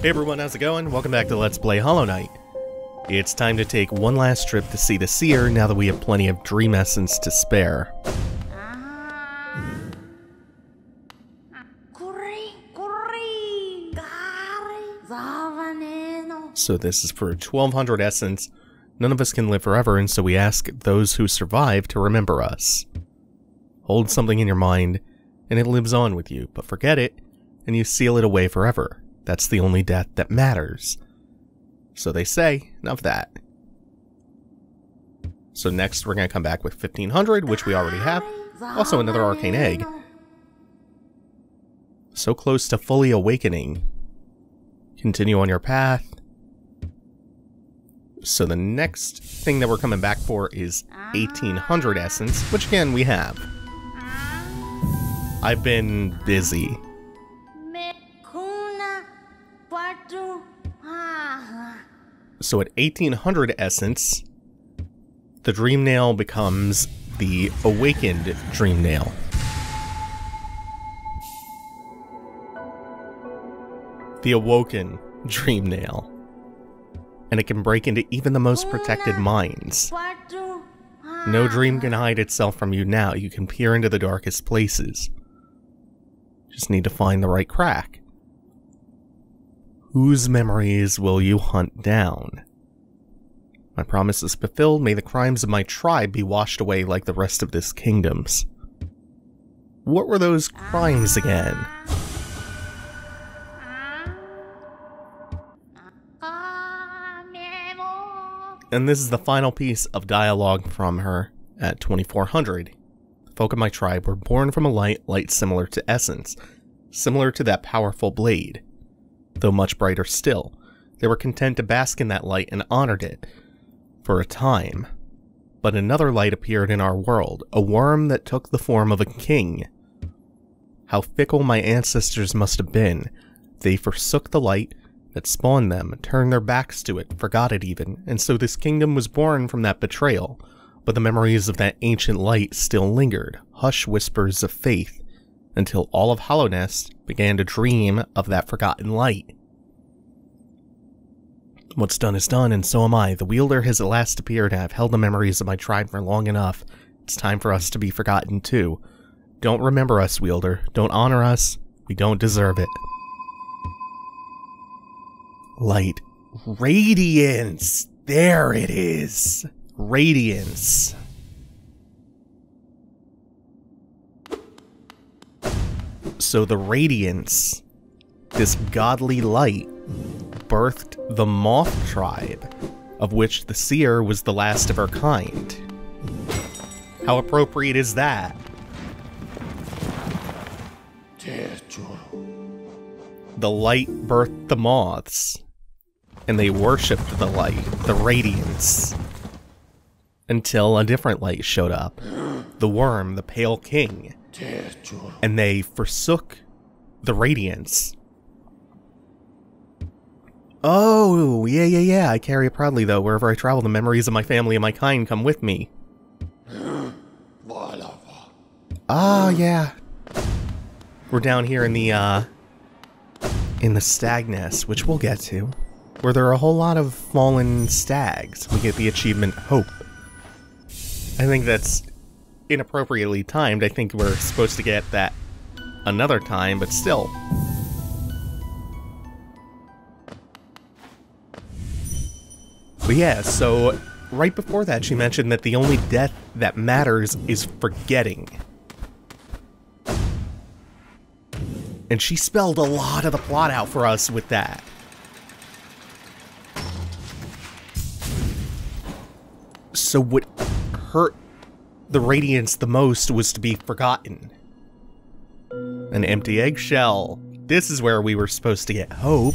Hey everyone, how's it going? Welcome back to Let's Play Hollow Knight. It's time to take one last trip to see the Seer now that we have plenty of Dream Essence to spare. So this is for 1200 Essence. None of us can live forever, and so we ask those who survive to remember us. Hold something in your mind, and it lives on with you, but forget it, and you seal it away forever. That's the only death that matters. So they say, enough of that. So next we're going to come back with 1500, which we already have. Also another arcane egg. So close to fully awakening. Continue on your path. So the next thing that we're coming back for is 1800 essence, which again we have. I've been busy. So at 1800 essence, the Dream Nail becomes the Awakened Dream Nail. The Awoken Dream Nail. And it can break into even the most protected minds. Ah. No dream can hide itself from you now. You can peer into the darkest places. Just need to find the right crack. Whose memories will you hunt down? My promise is fulfilled. May the crimes of my tribe be washed away like the rest of this kingdom's. What were those crimes again? And this is the final piece of dialogue from her at 2400. The folk of my tribe were born from a light, light similar to essence, similar to that powerful blade though much brighter still. They were content to bask in that light and honored it for a time. But another light appeared in our world, a worm that took the form of a king. How fickle my ancestors must have been. They forsook the light that spawned them, turned their backs to it, forgot it even, and so this kingdom was born from that betrayal. But the memories of that ancient light still lingered, hush whispers of faith, until all of Hallownest began to dream of that forgotten light. What's done is done, and so am I. The wielder has at last appeared, and I've held the memories of my tribe for long enough. It's time for us to be forgotten, too. Don't remember us, wielder. Don't honor us. We don't deserve it. Light. Radiance! There it is! Radiance. So the radiance, this godly light, birthed the Moth tribe, of which the Seer was the last of her kind. How appropriate is that? The light birthed the moths, and they worshipped the light, the radiance, until a different light showed up the worm, the pale king and they forsook the radiance. Oh, yeah, yeah, yeah. I carry it proudly, though. Wherever I travel, the memories of my family and my kind come with me. Oh, yeah. We're down here in the, uh, in the stag nest, which we'll get to, where there are a whole lot of fallen stags. We get the achievement Hope. I think that's inappropriately timed. I think we're supposed to get that another time, but still. But yeah, so right before that she mentioned that the only death that matters is forgetting. And she spelled a lot of the plot out for us with that. So what hurt the radiance the most was to be forgotten. An empty eggshell. This is where we were supposed to get hope.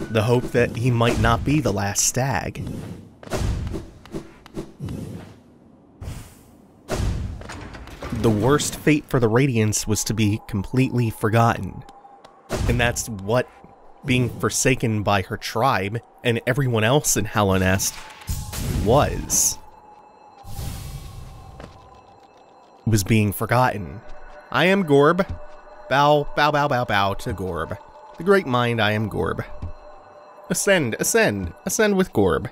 The hope that he might not be the last stag. The worst fate for the Radiance was to be completely forgotten. And that's what being forsaken by her tribe and everyone else in Hallownest was. Was being forgotten. I am Gorb. Bow, bow, bow, bow, bow to Gorb. The great mind I am Gorb. Ascend, ascend, ascend with Gorb.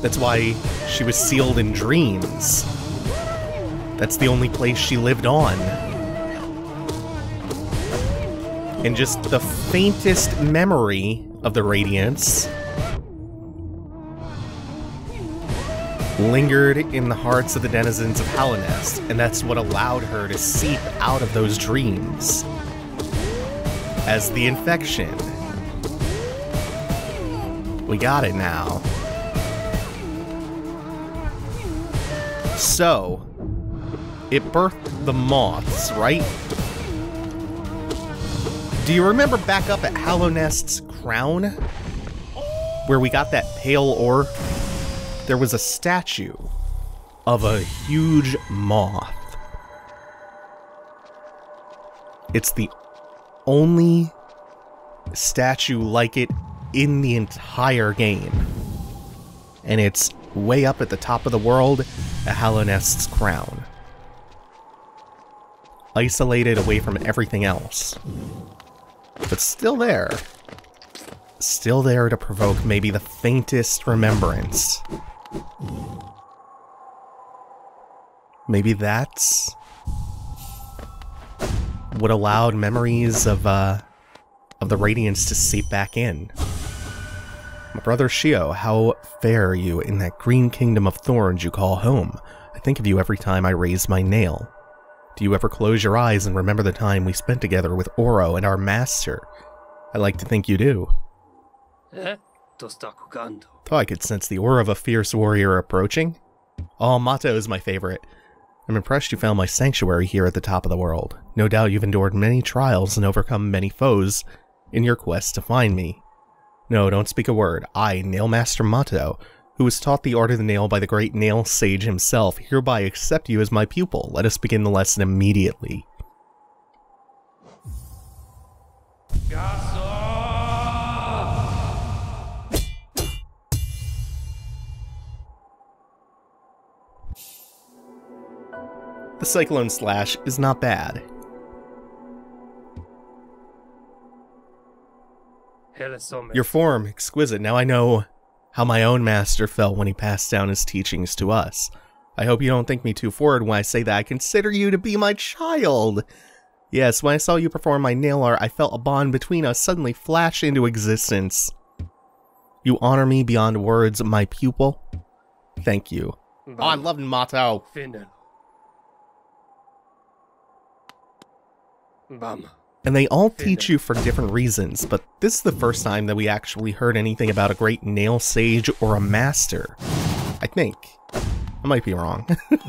That's why she was sealed in dreams. That's the only place she lived on. And just the faintest memory of the Radiance lingered in the hearts of the denizens of Hallownest, and that's what allowed her to seep out of those dreams as the infection. We got it now. So, it birthed the moths, right? Do you remember back up at Hallownest's crown? Where we got that pale ore? There was a statue of a huge moth. It's the only statue like it in the entire game. And it's way up at the top of the world at Hallownest's crown. Isolated away from everything else. But still there. Still there to provoke maybe the faintest remembrance. Maybe that's what allowed memories of uh of the radiance to seep back in. My brother Sheo, how fare you in that green kingdom of thorns you call home? I think of you every time I raise my nail. Do you ever close your eyes and remember the time we spent together with Oro and our master? I like to think you do. Thought I could sense the aura of a fierce warrior approaching. Oh, Mato is my favorite. I'm impressed you found my sanctuary here at the top of the world. No doubt you've endured many trials and overcome many foes in your quest to find me. No, don't speak a word. I, Nailmaster Mato, who was taught the art of the nail by the great nail sage himself, hereby accept you as my pupil. Let us begin the lesson immediately. The Cyclone Slash is not bad. Your form, exquisite. Now I know how my own master felt when he passed down his teachings to us. I hope you don't think me too forward when I say that I consider you to be my child. Yes, when I saw you perform my nail art, I felt a bond between us suddenly flash into existence. You honor me beyond words, my pupil. Thank you. Oh, I love Mato. Bum and they all teach you for different reasons, but this is the first time that we actually heard anything about a great nail sage or a master. I think. I might be wrong.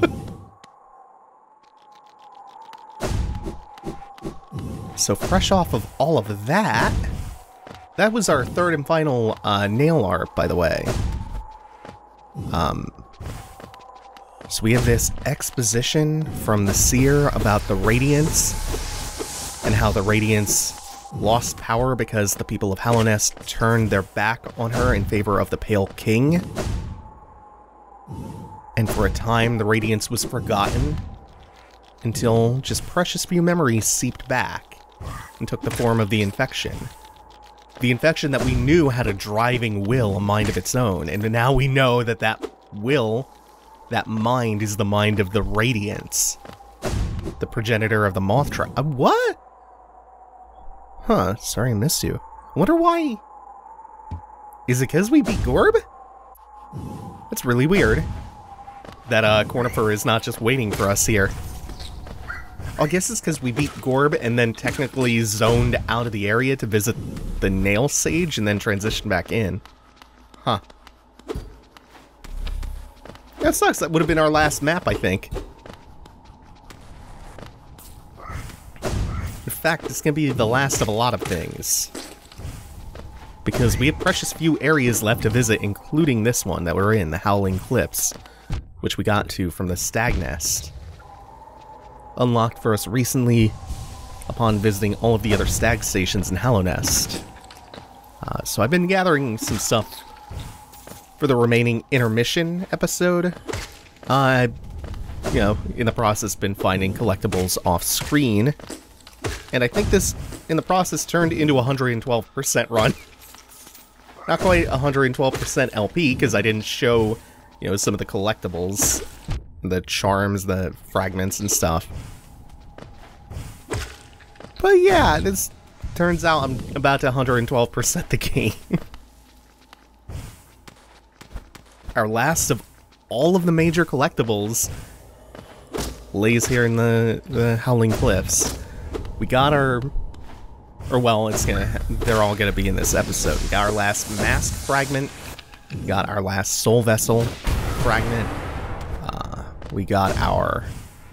so fresh off of all of that, that was our third and final uh, nail art, by the way. Um, so we have this exposition from the seer about the radiance and how the Radiance lost power because the people of Hallownest turned their back on her in favor of the Pale King. And for a time, the Radiance was forgotten until just precious few memories seeped back and took the form of the infection. The infection that we knew had a driving will, a mind of its own, and now we know that that will, that mind, is the mind of the Radiance, the progenitor of the Moth tribe. Uh, what? Huh, sorry I missed you. wonder why... Is it because we beat Gorb? That's really weird. That, uh, Cornifer is not just waiting for us here. I guess it's because we beat Gorb and then technically zoned out of the area to visit the Nail Sage and then transition back in. Huh. That sucks. That would have been our last map, I think. Fact, it's going to be the last of a lot of things. Because we have precious few areas left to visit, including this one that we're in, the Howling Cliffs, which we got to from the Stag Nest. Unlocked for us recently upon visiting all of the other stag stations in Hallownest. Uh, so I've been gathering some stuff for the remaining intermission episode. Uh, you know, in the process been finding collectibles off screen. And I think this, in the process, turned into a 112% run. Not quite 112% LP, because I didn't show, you know, some of the collectibles. The charms, the fragments and stuff. But yeah, this turns out I'm about to 112% the game. Our last of all of the major collectibles lays here in the, the Howling Cliffs. We got our... Or well, it's gonna... They're all gonna be in this episode. We got our last Mask Fragment. We got our last Soul Vessel Fragment. Uh, we got our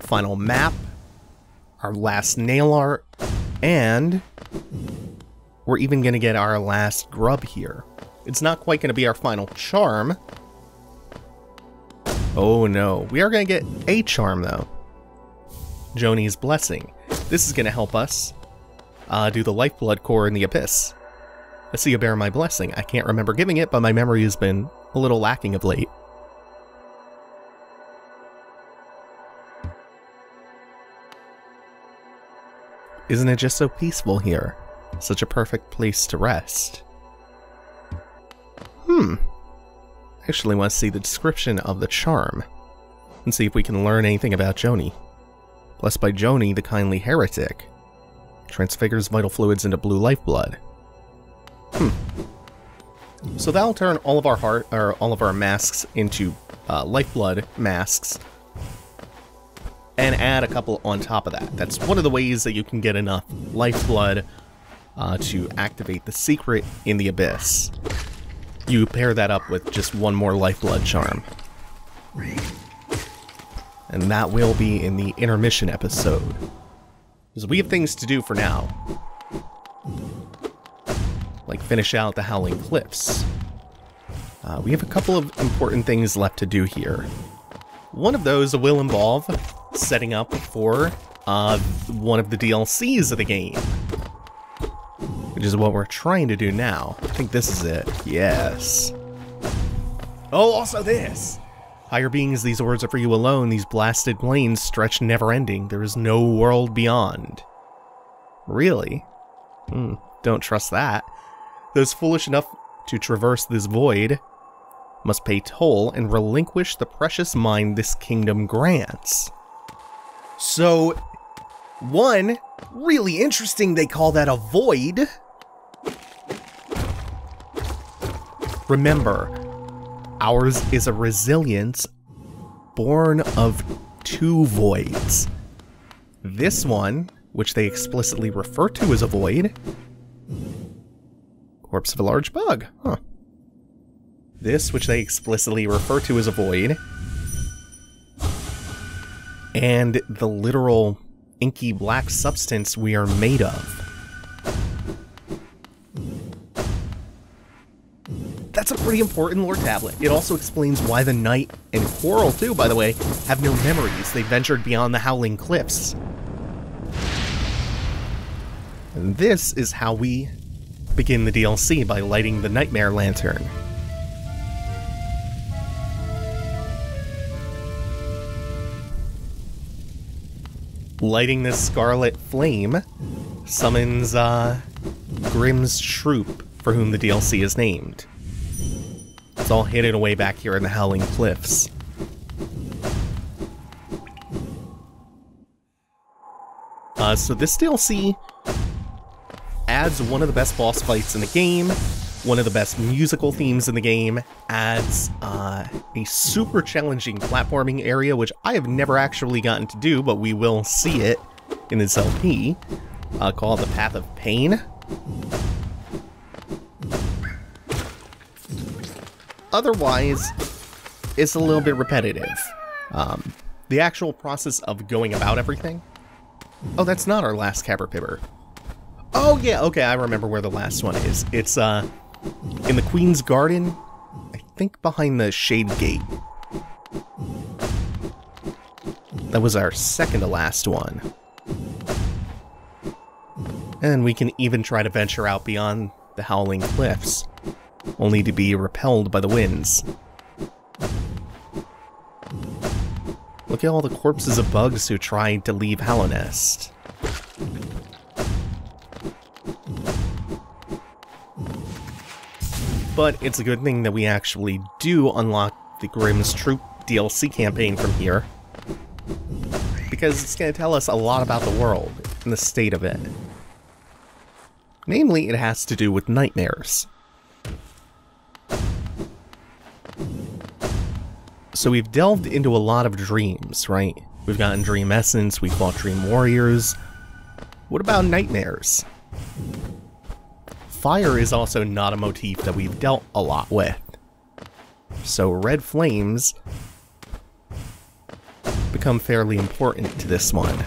final map. Our last nail art. And... We're even gonna get our last grub here. It's not quite gonna be our final charm. Oh no, we are gonna get a charm though. Joni's Blessing. This is going to help us uh, do the Lifeblood Core in the Abyss. I see you bear my blessing. I can't remember giving it, but my memory has been a little lacking of late. Isn't it just so peaceful here? Such a perfect place to rest. Hmm. I actually want to see the description of the charm and see if we can learn anything about Joni blessed by Joni, the kindly heretic. Transfigures vital fluids into blue lifeblood. Hmm. So that'll turn all of our heart, or all of our masks into uh, lifeblood masks, and add a couple on top of that. That's one of the ways that you can get enough lifeblood uh, to activate the secret in the abyss. You pair that up with just one more lifeblood charm and that will be in the intermission episode. Because we have things to do for now. Like finish out the Howling Cliffs. Uh, we have a couple of important things left to do here. One of those will involve setting up for uh, one of the DLCs of the game. Which is what we're trying to do now. I think this is it. Yes. Oh, also this! Higher beings, these words are for you alone. These blasted plains stretch never ending. There is no world beyond. Really? Hmm, don't trust that. Those foolish enough to traverse this void must pay toll and relinquish the precious mind this kingdom grants. So, one, really interesting they call that a void. Remember, Ours is a resilience born of two voids. This one, which they explicitly refer to as a void, corpse of a large bug, huh. This, which they explicitly refer to as a void, and the literal inky black substance we are made of. Pretty important lore tablet. It also explains why the Knight, and Quarrel too, by the way, have no memories. They ventured beyond the Howling Cliffs. And this is how we begin the DLC by lighting the Nightmare Lantern. Lighting this scarlet flame summons uh, Grimm's Troupe, for whom the DLC is named. All hidden away back here in the Howling Cliffs. Uh, so this DLC adds one of the best boss fights in the game, one of the best musical themes in the game, adds uh, a super challenging platforming area, which I have never actually gotten to do, but we will see it in this LP, uh, called The Path of Pain. Otherwise, it's a little bit repetitive. Um, the actual process of going about everything. Oh, that's not our last Caterpillar. Oh yeah, okay, I remember where the last one is. It's uh in the Queen's Garden, I think behind the Shade Gate. That was our second to last one. And we can even try to venture out beyond the Howling Cliffs only to be repelled by the winds. Look at all the corpses of bugs who tried to leave Hallownest. But it's a good thing that we actually do unlock the Grimm's Troupe DLC campaign from here. Because it's going to tell us a lot about the world and the state of it. Namely, it has to do with nightmares. So we've delved into a lot of dreams, right? We've gotten Dream Essence, we fought Dream Warriors. What about nightmares? Fire is also not a motif that we've dealt a lot with. So red flames become fairly important to this one.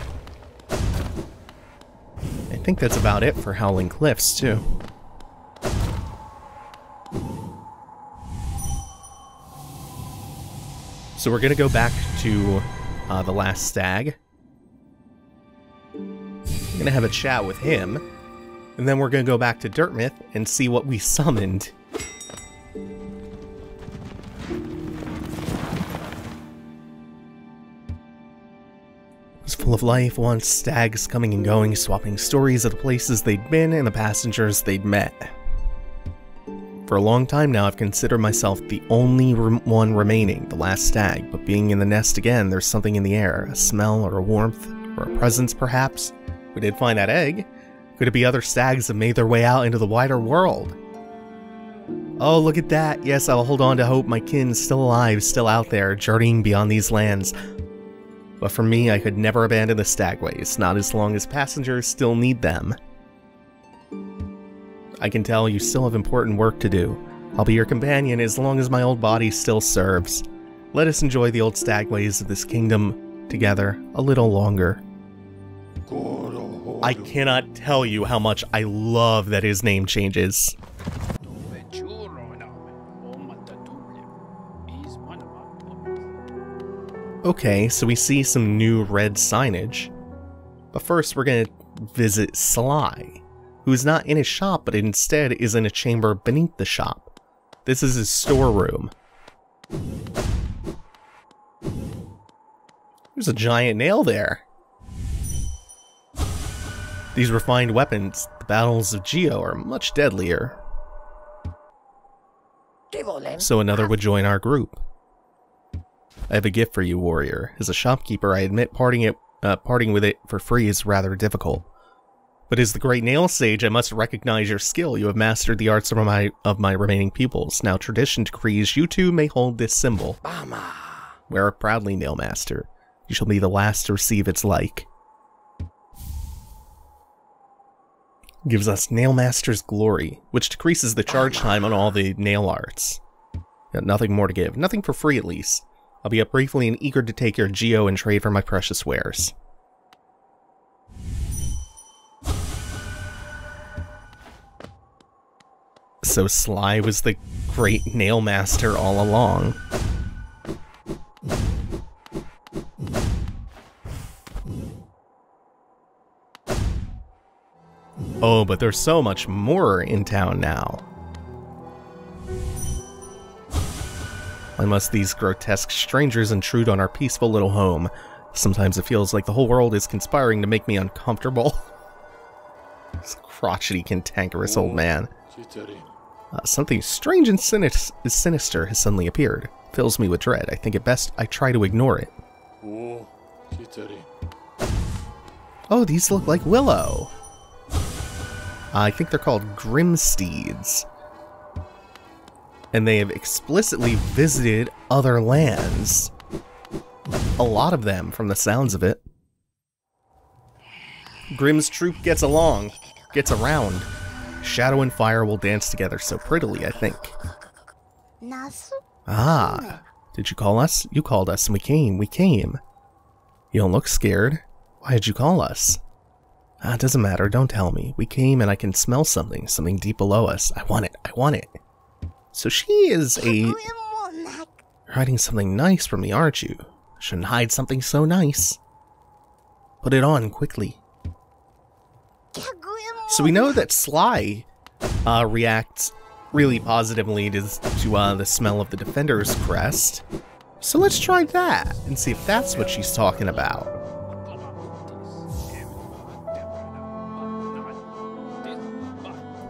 I think that's about it for Howling Cliffs, too. So we're gonna go back to uh, the last stag. I'm gonna have a chat with him, and then we're gonna go back to Dirtmouth and see what we summoned. It was full of life once, stags coming and going, swapping stories of the places they'd been and the passengers they'd met. For a long time now, I've considered myself the only one remaining, the last stag, but being in the nest again, there's something in the air, a smell or a warmth, or a presence perhaps. We did find that egg. Could it be other stags that made their way out into the wider world? Oh, look at that. Yes, I'll hold on to hope my kin's still alive, still out there, journeying beyond these lands. But for me, I could never abandon the stagways, not as long as passengers still need them. I can tell you still have important work to do. I'll be your companion as long as my old body still serves. Let us enjoy the old stagways of this kingdom together a little longer. I cannot tell you how much I love that his name changes. Okay, so we see some new red signage. But first, we're gonna visit Sly, who is not in his shop, but instead is in a chamber beneath the shop. This is his storeroom. There's a giant nail there. These refined weapons, the battles of Geo, are much deadlier. So another would join our group. I have a gift for you, warrior. As a shopkeeper, I admit parting it, uh, parting with it for free is rather difficult. But as the great nail sage, I must recognize your skill. You have mastered the arts of my of my remaining pupils. Now tradition decrees you two may hold this symbol. Wear it proudly, nail master. You shall be the last to receive its like. Gives us Nail Master's Glory, which decreases the charge time on all the nail arts. Got nothing more to give. Nothing for free, at least. I'll be up briefly and eager to take your geo and trade for my precious wares. So Sly was the great nail master all along. Oh, but there's so much more in town now. Why must these grotesque strangers intrude on our peaceful little home? Sometimes it feels like the whole world is conspiring to make me uncomfortable. this crotchety, cantankerous old man. Uh, something strange and sinis sinister has suddenly appeared. Fills me with dread. I think it best I try to ignore it. Oh, these look like Willow. Uh, I think they're called Grimmsteeds. And they have explicitly visited other lands. A lot of them, from the sounds of it. Grimm's Troupe gets along, gets around. Shadow and fire will dance together so prettily, I think. Ah, did you call us? You called us and we came, we came. You don't look scared. Why did you call us? Ah, it doesn't matter, don't tell me. We came and I can smell something, something deep below us. I want it, I want it. So she is a... hiding something nice from me, aren't you? Shouldn't hide something so nice. Put it on, quickly. So we know that Sly uh, reacts really positively to, to uh, the smell of the Defender's crest. So let's try that and see if that's what she's talking about.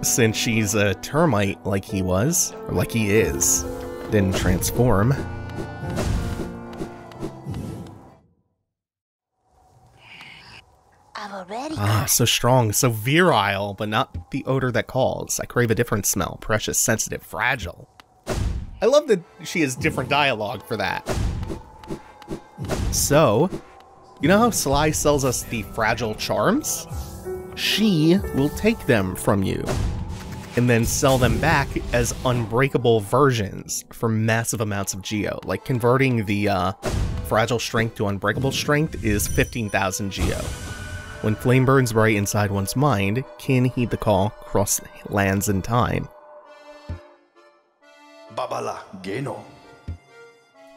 Since she's a termite like he was, or like he is, didn't transform. Already Ah, so strong, so virile, but not the odor that calls. I crave a different smell, precious, sensitive, fragile. I love that she has different dialogue for that. So, you know how Sly sells us the fragile charms? She will take them from you and then sell them back as unbreakable versions for massive amounts of geo. Like converting the uh, fragile strength to unbreakable strength is 15,000 geo. When flame burns bright inside one's mind, can heed the call, cross lands and time. Babala Geno.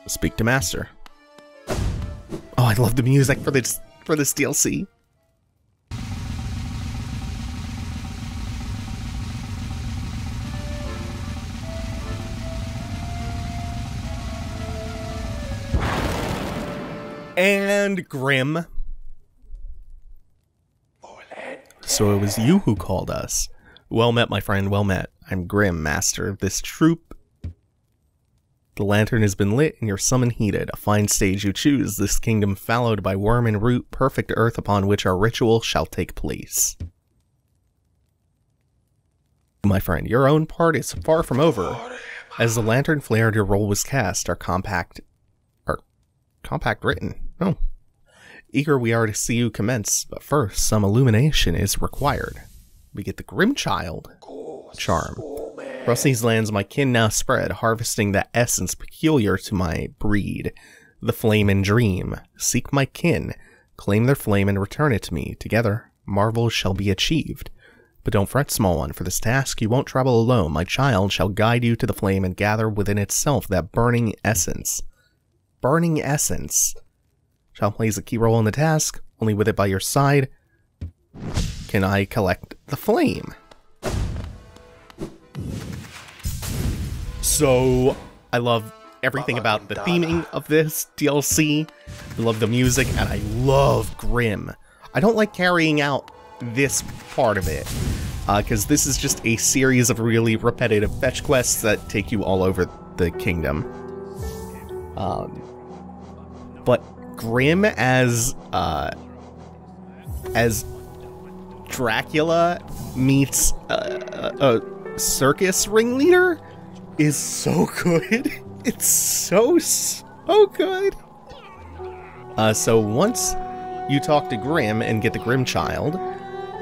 Speak to Master. Oh, I love the music for this for this DLC. And Grimm. So it was you who called us. Well met, my friend, well met. I'm Grimm, master of this troupe. The lantern has been lit and your summon heated. A fine stage you choose, this kingdom fallowed by worm and root, perfect earth upon which our ritual shall take place. My friend, your own part is far from over. As the lantern flared, your role was cast. Our compact, our compact written. Oh, eager we are to see you commence. But first, some illumination is required. We get the Grimmchild charm. Across these lands, my kin now spread, harvesting that essence peculiar to my breed, the flame and dream. Seek my kin, claim their flame, and return it to me. Together, marvels shall be achieved. But don't fret, small one, for this task you won't travel alone. My child shall guide you to the flame and gather within itself that burning essence. Burning essence shall plays a key role in the task. Only with it by your side can I collect the flame. So, I love everything about the theming of this DLC. I love the music, and I love Grimm. I don't like carrying out this part of it, because this is just a series of really repetitive fetch quests that take you all over the kingdom. Um, but Grimm as uh, as Dracula meets a, a, a circus ringleader is so good. It's so so good. Uh, so once you talk to Grimm and get the Grimmchild,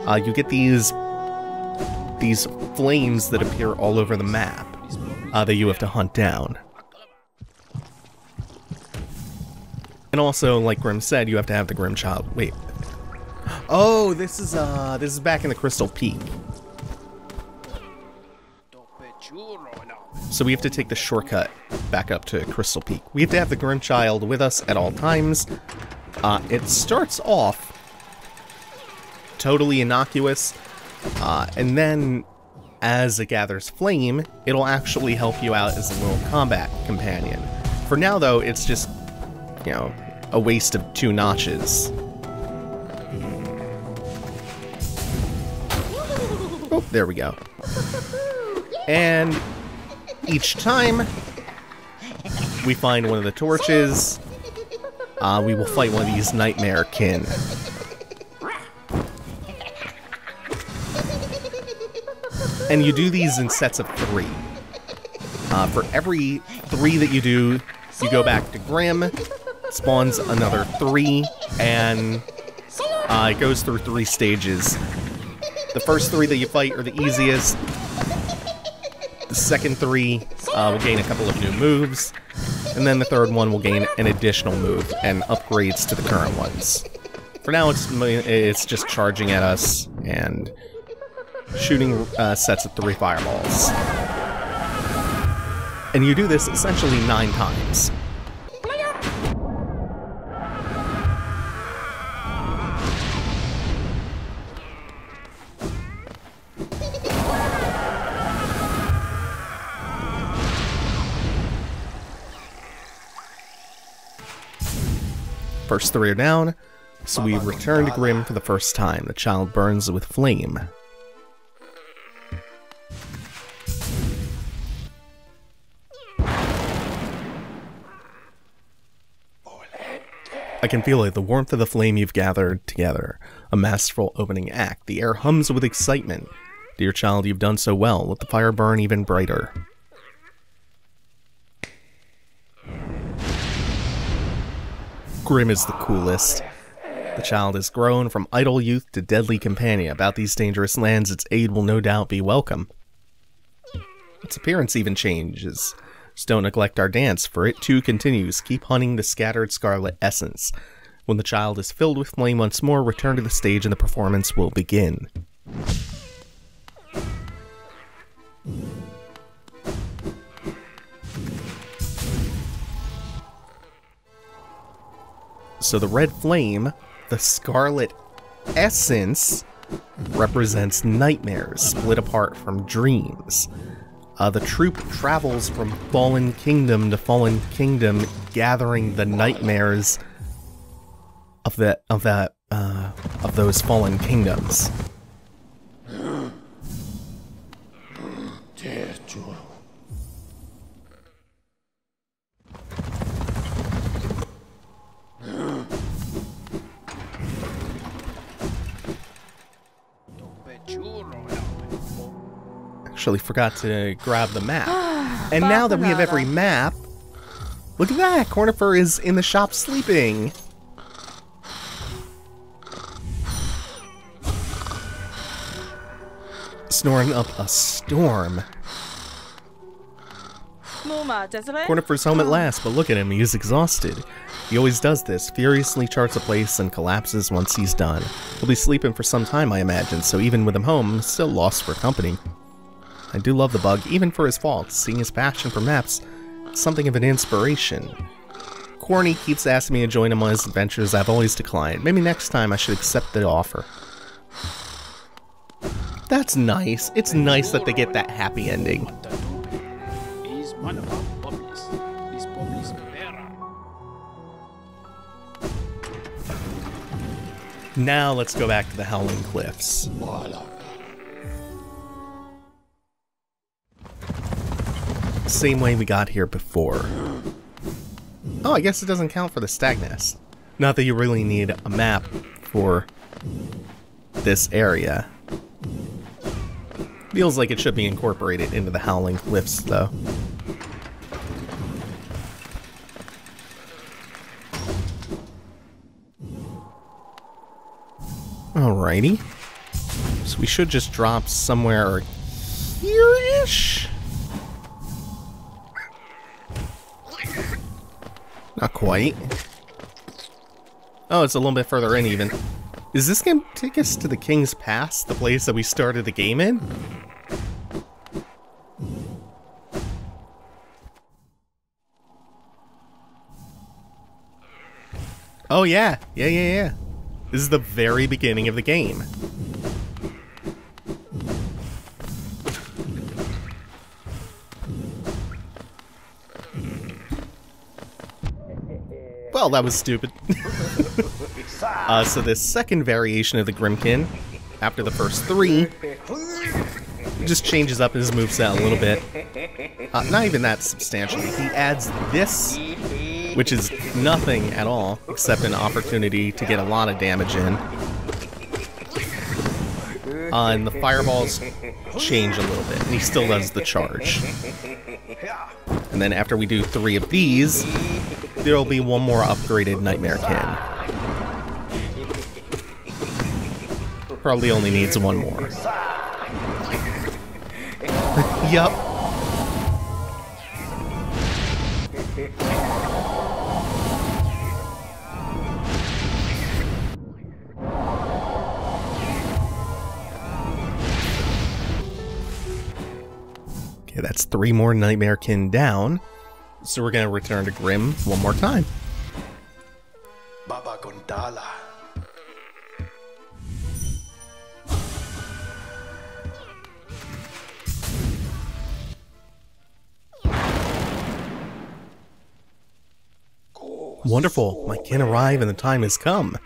uh, you get these these flames that appear all over the map uh, that you have to hunt down. And also, like Grimm said, you have to have the Grimmchild. Wait. Oh, this is uh this is back in the Crystal Peak. So we have to take the shortcut back up to Crystal Peak. We have to have the Grimmchild with us at all times. Uh, it starts off totally innocuous, uh, and then as it gathers flame, it'll actually help you out as a little combat companion. For now, though, it's just, you know, a waste of two notches. Oh, there we go. And each time we find one of the torches, uh, we will fight one of these nightmare kin. And you do these in sets of three. Uh, for every three that you do, you go back to Grimm, spawns another three, and uh, it goes through three stages. The first three that you fight are the easiest. The second three uh, will gain a couple of new moves, and then the third one will gain an additional move and upgrades to the current ones. For now, it's it's just charging at us and shooting uh, sets of three fireballs. And you do this essentially nine times. First three are down, so we return to Grimm for the first time. The child burns with flame. I can feel it, the warmth of the flame you've gathered together. A masterful opening act. The air hums with excitement. Dear child, you've done so well. Let the fire burn even brighter. Grimm is the coolest. The child has grown from idle youth to deadly companion. About these dangerous lands, its aid will no doubt be welcome. Its appearance even changes. So don't neglect our dance, for it too continues. Keep hunting the scattered scarlet essence. When the child is filled with flame once more, return to the stage and the performance will begin. So the red flame, the scarlet essence, represents nightmares split apart from dreams. Uh, the troupe travels from fallen kingdom to fallen kingdom, gathering the nightmares of the of that uh, of those fallen kingdoms. Actually, forgot to grab the map. and now that we have every map, look at that! Cornifer is in the shop sleeping. Snoring up a storm. Cornifer's home at last, but look at him, he's exhausted. He always does this, furiously charts a place and collapses once he's done. He'll be sleeping for some time, I imagine, so even with him home, still lost for company. I do love the bug, even for his faults. Seeing his passion for maps, something of an inspiration. Corny keeps asking me to join him on his adventures. I've always declined. Maybe next time I should accept the offer. That's nice. It's nice that they get that happy ending. Now let's go back to the Howling Cliffs. Same way we got here before. Oh, I guess it doesn't count for the stag nest. Not that you really need a map for this area. Feels like it should be incorporated into the Howling Cliffs, though. Alrighty. So we should just drop somewhere here-ish? Not quite. Oh, it's a little bit further in even. Is this gonna take us to the King's Pass, the place that we started the game in? Oh yeah, yeah, yeah, yeah. This is the very beginning of the game. Well, that was stupid. uh, so this second variation of the Grimmkin, after the first three, just changes up his moveset a little bit. Uh, not even that substantially. He adds this which is nothing at all except an opportunity to get a lot of damage in. Uh, and the fireballs change a little bit, and he still does the charge. And then after we do three of these, there'll be one more upgraded Nightmare Kin. Probably only needs one more. yup. Okay, that's three more Nightmarekin down. So we're gonna return to Grimm one more time. Baba Gondala. Wonderful, my kin arrive and the time has come.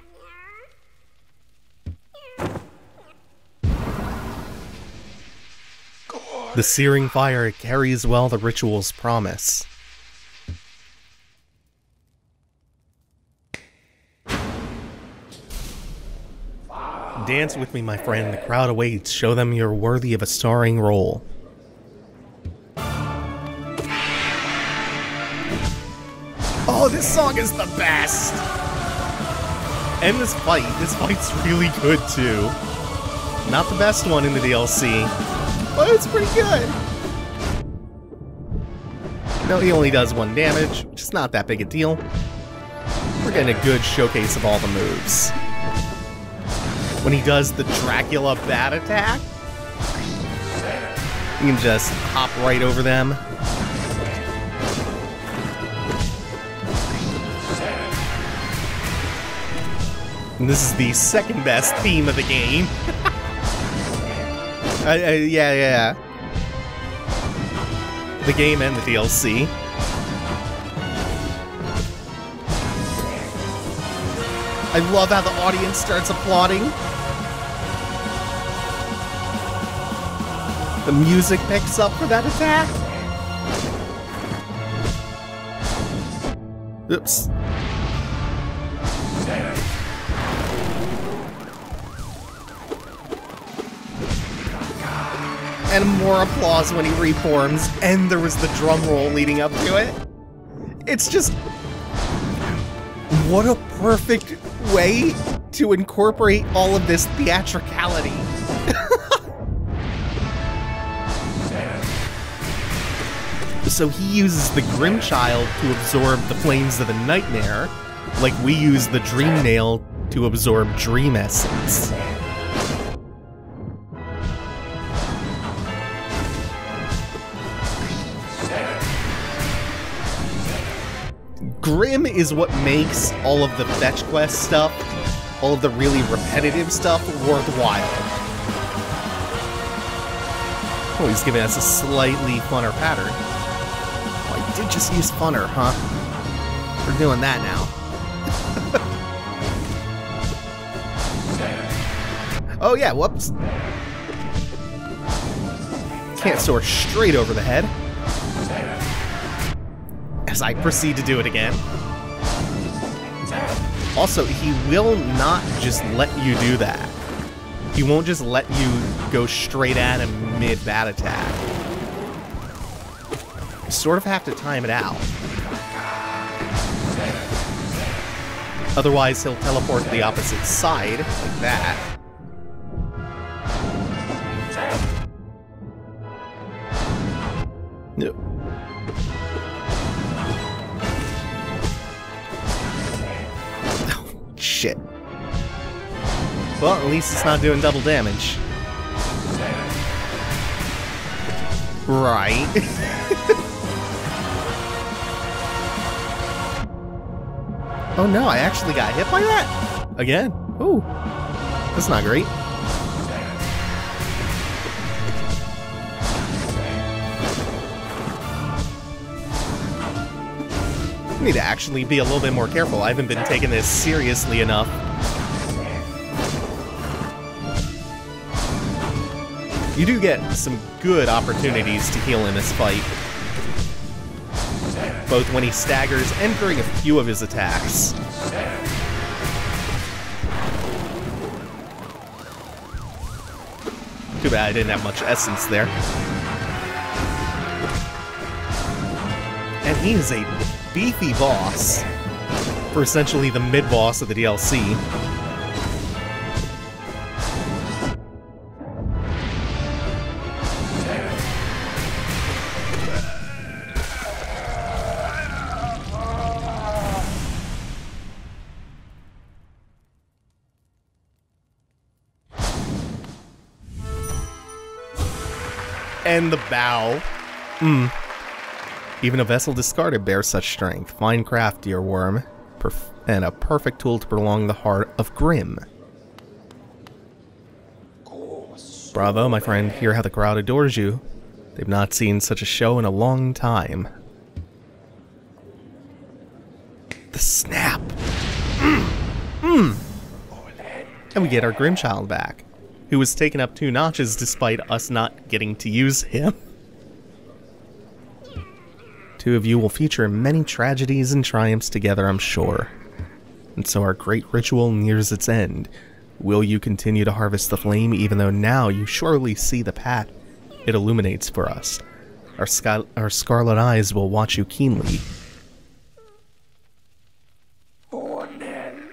The searing fire carries well the ritual's promise. Dance with me, my friend. The crowd awaits. Show them you're worthy of a starring role. Oh, this song is the best! And this fight. This fight's really good, too. Not the best one in the DLC, but it's pretty good. No, he only does one damage, which is not that big a deal. We're getting a good showcase of all the moves. When he does the Dracula bat attack, you can just hop right over them. And this is the second best theme of the game. uh, uh, yeah, yeah. The game and the DLC. I love how the audience starts applauding. The music picks up for that attack. Oops. and more applause when he reforms, and there was the drum roll leading up to it. It's just. What a perfect way to incorporate all of this theatricality. so he uses the Grimmchild to absorb the flames of the Nightmare, like we use the Dream Nail to absorb Dream Essence. Grimm is what makes all of the fetch quest stuff, all of the really repetitive stuff, worthwhile. Oh, he's giving us a slightly funner pattern. Oh, I did just use funner, huh? We're doing that now. oh yeah, whoops. Can't soar straight over the head as I proceed to do it again. Also, he will not just let you do that. He won't just let you go straight at him mid-bat attack. You sort of have to time it out. Otherwise, he'll teleport to the opposite side, like that. Well, at least it's not doing double damage. Right. oh no, I actually got hit by that? Again? Ooh. That's not great. I need to actually be a little bit more careful. I haven't been taking this seriously enough. You do get some good opportunities to heal in this fight. Both when he staggers and during a few of his attacks. Too bad I didn't have much essence there. And he is a beefy boss for essentially the mid-boss of the DLC. And the bow. Hmm. Even a vessel discarded bears such strength. Fine craft, dear worm, and a perfect tool to prolong the heart of Grimm. Bravo, my friend. Hear how the crowd adores you. They've not seen such a show in a long time. The Snap. Mm. Mm. And we get our Grimmchild back, who was taken up two notches despite us not getting to use him. Two of you will feature many tragedies and triumphs together, I'm sure. And so our great ritual nears its end. Will you continue to harvest the flame even though now you surely see the path it illuminates for us? Our, sky- our scarlet eyes will watch you keenly.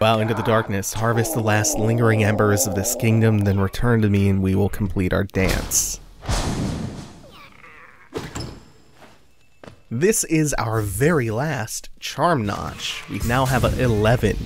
Bow into the darkness, harvest the last lingering embers of this kingdom, then return to me and we will complete our dance. This is our very last charm notch. We now have a 11.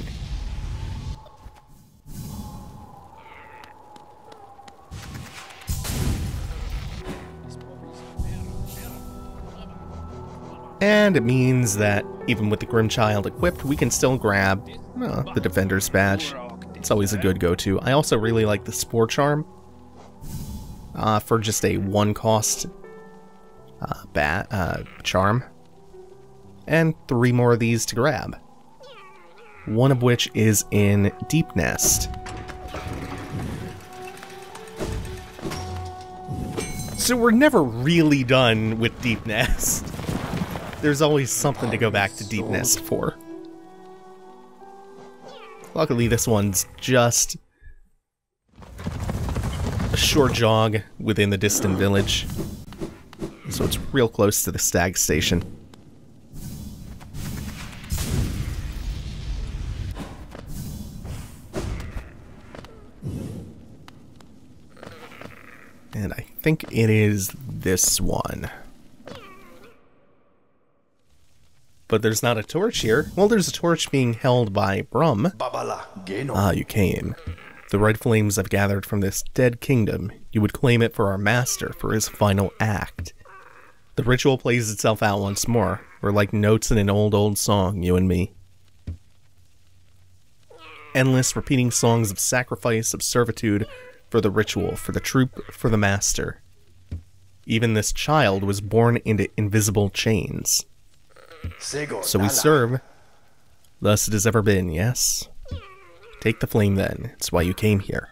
And it means that even with the Grimmchild equipped, we can still grab uh, the Defender's Badge. It's always a good go-to. I also really like the Spore Charm uh, for just a one-cost uh, bat uh, charm. And three more of these to grab. One of which is in Deep Nest. So we're never really done with Deep Nest. There's always something to go back to Deep Nest for. Luckily, this one's just a short jog within the distant village. So it's real close to the stag station. And I think it is this one. But there's not a torch here. Well, there's a torch being held by Brumm. Ah, you came. The red flames I've gathered from this dead kingdom, you would claim it for our master for his final act. The ritual plays itself out once more. We're like notes in an old, old song, you and me. Endless repeating songs of sacrifice, of servitude, for the ritual, for the troupe, for the master. Even this child was born into invisible chains. So we serve. Thus it has ever been, yes? Take the flame then. It's why you came here.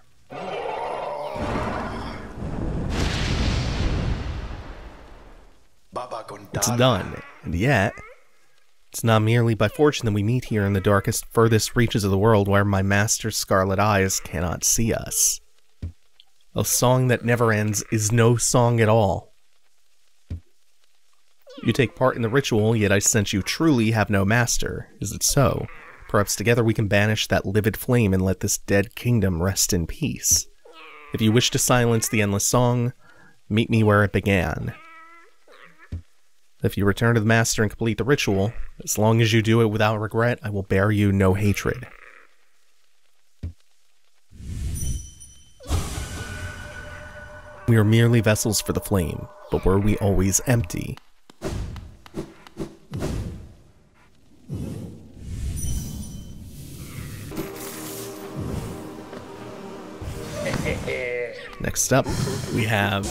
It's done, and yet, it's not merely by fortune that we meet here in the darkest, furthest reaches of the world where my master's scarlet eyes cannot see us. A song that never ends is no song at all. You take part in the ritual, yet I sense you truly have no master. Is it so? Perhaps together we can banish that livid flame and let this dead kingdom rest in peace. If you wish to silence the endless song, meet me where it began. If you return to the Master and complete the ritual, as long as you do it without regret, I will bear you no hatred. We are merely vessels for the flame, but were we always empty? Next up, we have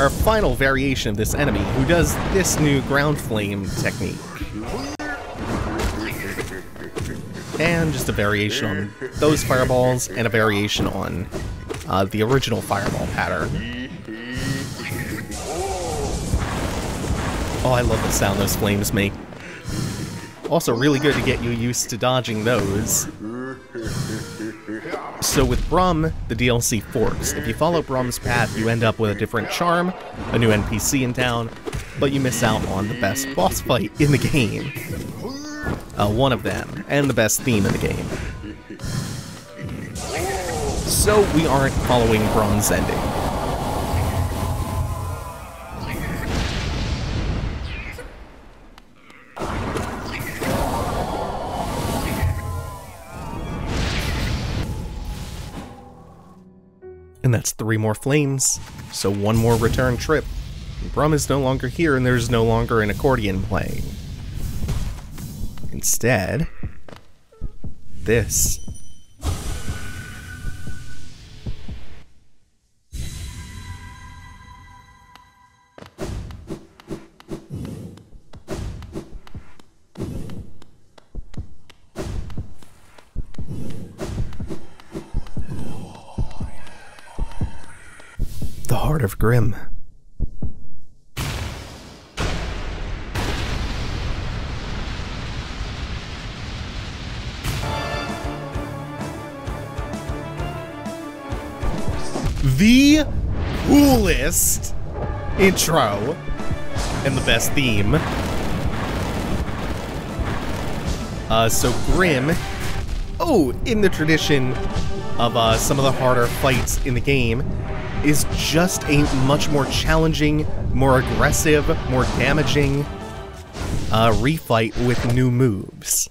our final variation of this enemy, who does this new ground flame technique. And just a variation on those fireballs, and a variation on uh, the original fireball pattern. Oh, I love the sound those flames make. Also really good to get you used to dodging those. So with Brumm, the DLC forks. If you follow Brumm's path, you end up with a different charm, a new NPC in town, but you miss out on the best boss fight in the game. Uh, one of them, and the best theme in the game. So we aren't following Brumm's ending. That's three more flames, so one more return trip. Brumm is no longer here and there's no longer an accordion playing. Instead, this. Heart of Grimm. The coolest intro and the best theme. Uh, so Grimm, oh, in the tradition of uh, some of the harder fights in the game, is just a much more challenging, more aggressive, more damaging uh, refight with new moves.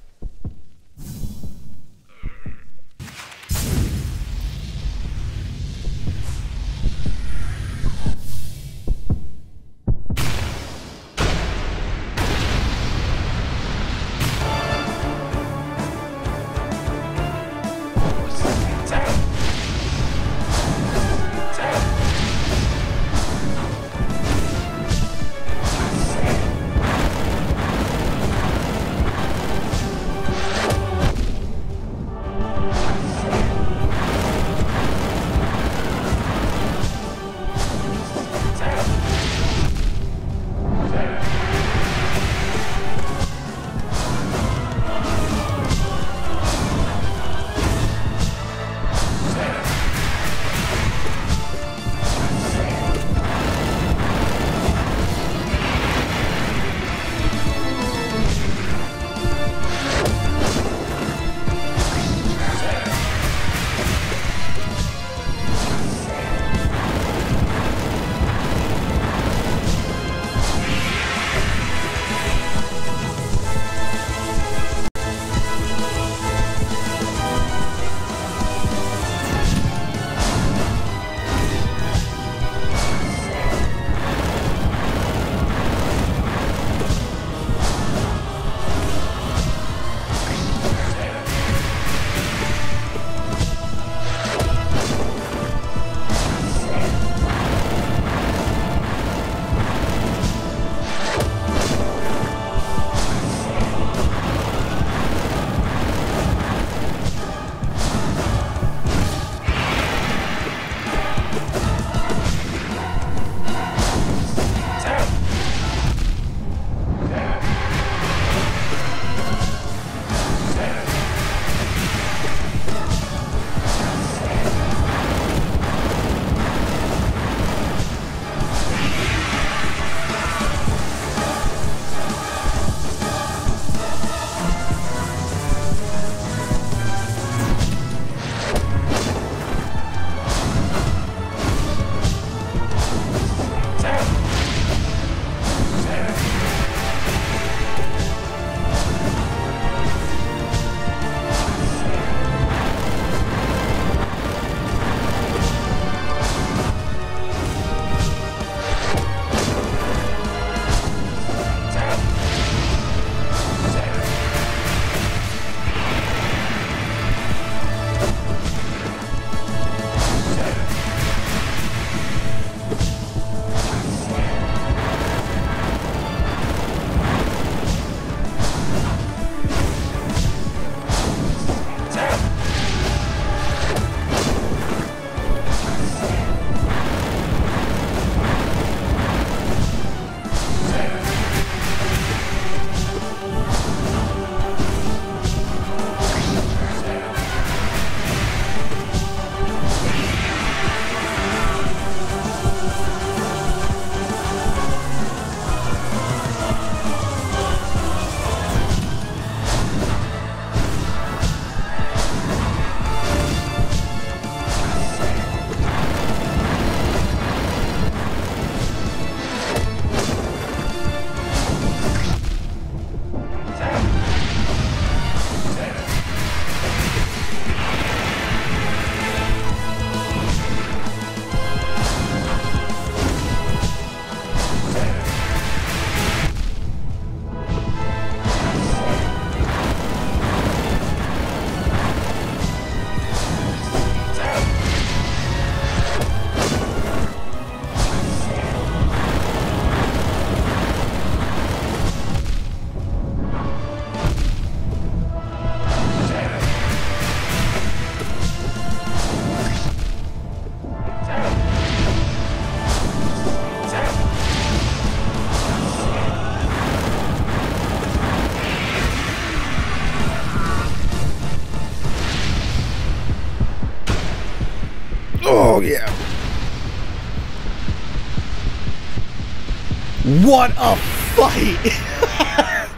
What a fight!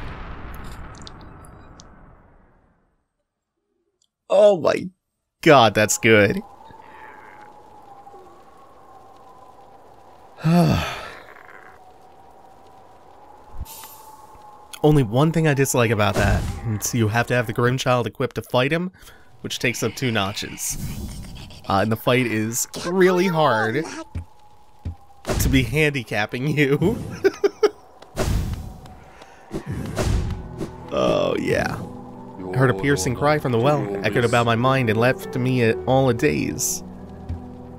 oh my god, that's good. Only one thing I dislike about that. It's you have to have the Grimmchild equipped to fight him, which takes up two notches. Uh, and the fight is really hard to be handicapping you. yeah. I heard a piercing cry from the well, echoed about my mind and left me all a daze.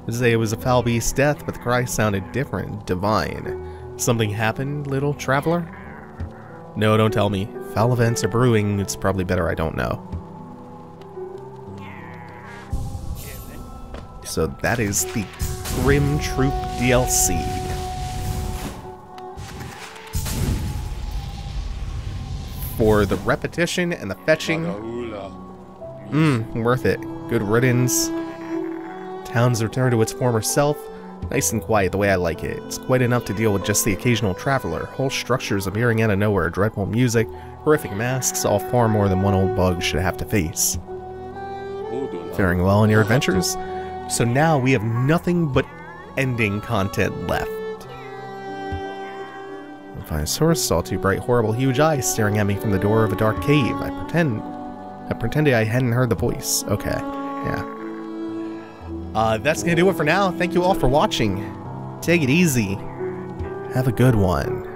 To say it was a foul beast's death, but the cry sounded different, divine. Something happened, little traveler? No, don't tell me. Foul events are brewing, it's probably better I don't know. So that is the Grimm Troupe DLC. For the repetition and the fetching, mmm, worth it. Good riddance. Town's returned to its former self. Nice and quiet the way I like it. It's quite enough to deal with just the occasional traveler. Whole structures appearing out of nowhere, dreadful music, horrific masks, all far more than one old bug should have to face. Faring well in your adventures? So now we have nothing but ending content left. Source saw two bright, horrible, huge eyes staring at me from the door of a dark cave. I pretend, I pretended I hadn't heard the voice. Okay, yeah. Uh, that's gonna do it for now. Thank you all for watching. Take it easy. Have a good one.